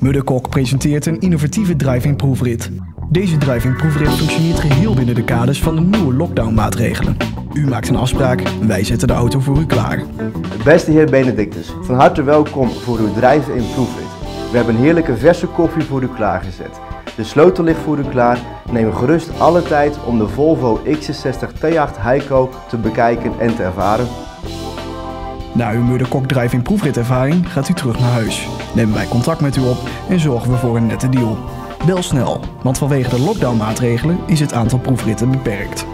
Mudderkok presenteert een innovatieve driving proefrit. Deze driving proefrit functioneert geheel binnen de kaders van de nieuwe lockdown-maatregelen. U maakt een afspraak, wij zetten de auto voor u klaar. Beste heer Benedictus, van harte welkom voor uw drive-in proefrit. We hebben een heerlijke verse koffie voor u klaargezet. De sleutel ligt voor u klaar. Neem gerust alle tijd om de Volvo XC60 T8 Heiko te bekijken en te ervaren. Na uw Mudderkok driving proefritervaring gaat u terug naar huis. Nemen wij contact met u op en zorgen we voor een nette deal. Bel snel, want vanwege de lockdown-maatregelen is het aantal proefritten beperkt.